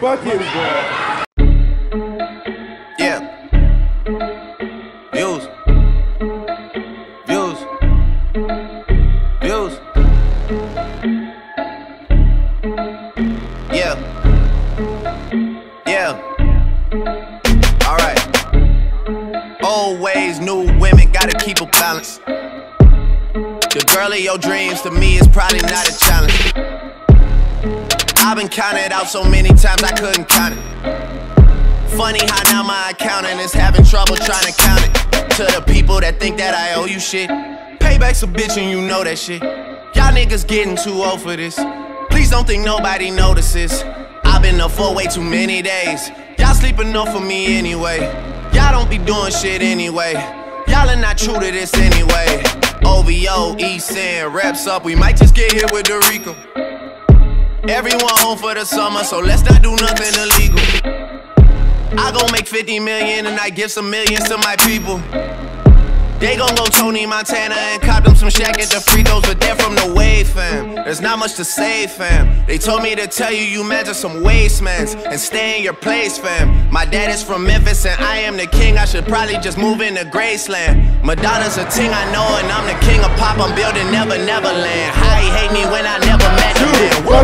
Fuck it, bro. Yeah. Views. Views. Views. Yeah. Yeah. Alright. Old ways, new women, gotta keep a balance. The girl of your dreams to me is probably not a challenge. I've been counted out so many times I couldn't count it. Funny how now my accountant is having trouble trying to count it. To the people that think that I owe you shit. Payback's a bitch and you know that shit. Y'all niggas getting too old for this. Please don't think nobody notices. I've been up for way too many days. Y'all sleep enough for me anyway. Y'all don't be doing shit anyway. Y'all are not true to this anyway. OVO, East End, reps up. We might just get hit with the Rico. Everyone home for the summer, so let's not do nothing illegal. I gon' make 50 million and I give some millions to my people. They gon' go Tony Montana and cop them some shack at the free throws, but they're from the wave, fam. There's not much to say, fam. They told me to tell you you measure some wastemans and stay in your place, fam. My dad is from Memphis and I am the king. I should probably just move into Graceland. Madonna's a ting I know and I'm the king of pop. I'm building Never Neverland. How he hate me when I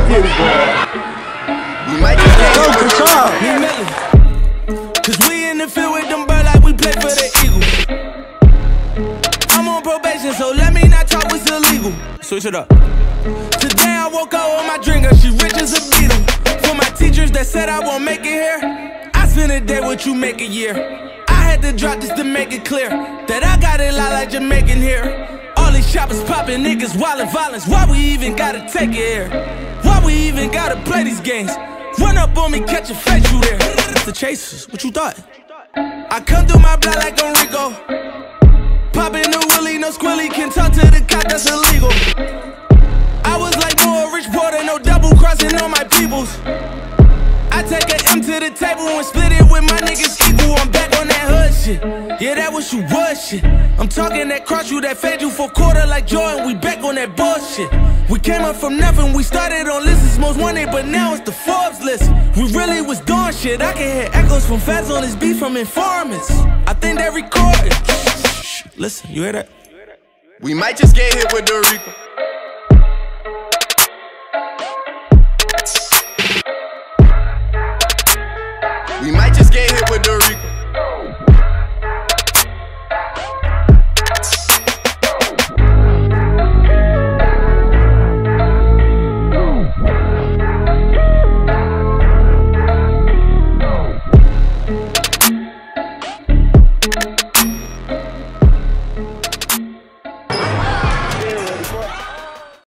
him. Dude, man. fuck it, bro. We might just get Go, hit with Control. the Rico. Me Millie. Cause we in the field with them bird like we play for the Eagles. I'm on probation, so let me not talk what's illegal. Switch it up. Today I woke up with my drinker, she rich as a beetle. For my teachers that said I won't make it here, I spend a day what you make a year. I had to drop this to make it clear that I got it lot like Jamaican here. All these choppers popping, niggas wildin' violence. Why we even gotta take it here? Even gotta play these games? Run up on me, catch a face, you there. It's the chasers, what you thought? I come through my block like Enrico. Poppin' the willy, no squilly, can talk to the cop, that's illegal. I was like more Rich Porter, no double crossing on my peoples. I take a M to the table and split it with my niggas equal. I'm back on that hood shit. Yeah, that was you was shit. I'm talking that cross you that fed you for quarter like Jordan. We back on that bullshit. We came up from nothing. We started on was but now it's the Forbes list. We really was doing shit. I can hear echoes from feds on this beat from informants. I think they recorded. Listen, you hear that? We might just get hit with the Rico. We might just get hit with the Rico.